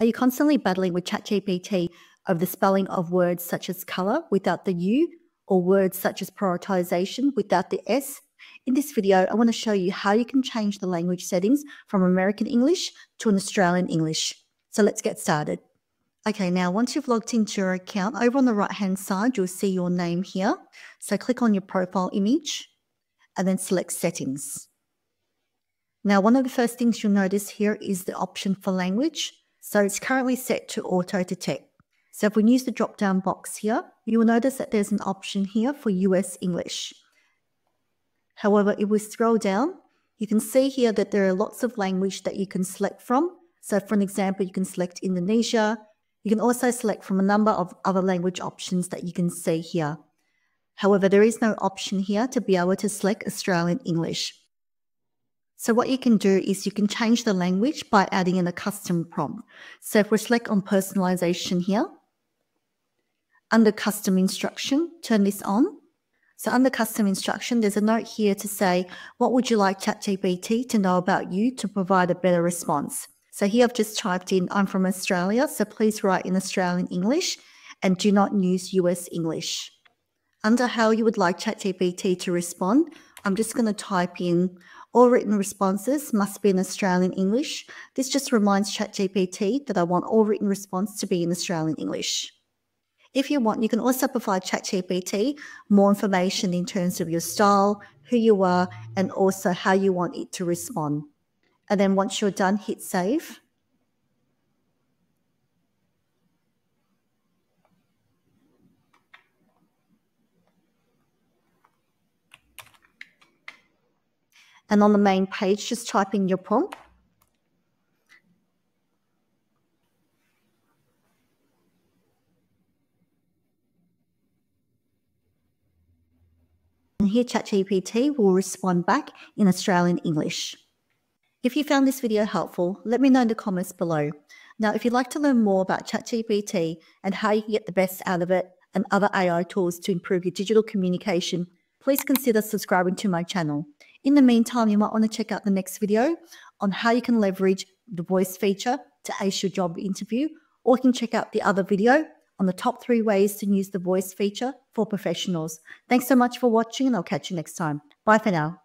Are you constantly battling with ChatGPT over the spelling of words such as color without the U or words such as prioritization without the S? In this video, I want to show you how you can change the language settings from American English to an Australian English. So let's get started. Okay, now once you've logged into your account, over on the right hand side, you'll see your name here. So click on your profile image and then select settings. Now, one of the first things you'll notice here is the option for language. So it's currently set to auto detect. So if we use the drop down box here, you will notice that there's an option here for US English. However, if we scroll down, you can see here that there are lots of language that you can select from. So for an example, you can select Indonesia. You can also select from a number of other language options that you can see here. However, there is no option here to be able to select Australian English. So what you can do is you can change the language by adding in a custom prompt. So if we select on personalization here, under custom instruction, turn this on. So under custom instruction, there's a note here to say, what would you like ChatGPT to know about you to provide a better response? So here I've just typed in, I'm from Australia, so please write in Australian English and do not use US English. Under how you would like ChatGPT to respond, I'm just going to type in all written responses must be in Australian English. This just reminds ChatGPT that I want all written response to be in Australian English. If you want, you can also provide ChatGPT more information in terms of your style, who you are, and also how you want it to respond. And then once you're done, hit save. And on the main page, just type in your prompt. And here ChatGPT will respond back in Australian English. If you found this video helpful, let me know in the comments below. Now, if you'd like to learn more about ChatGPT and how you can get the best out of it and other AI tools to improve your digital communication, please consider subscribing to my channel. In the meantime, you might want to check out the next video on how you can leverage the voice feature to ace your job interview, or you can check out the other video on the top three ways to use the voice feature for professionals. Thanks so much for watching, and I'll catch you next time. Bye for now.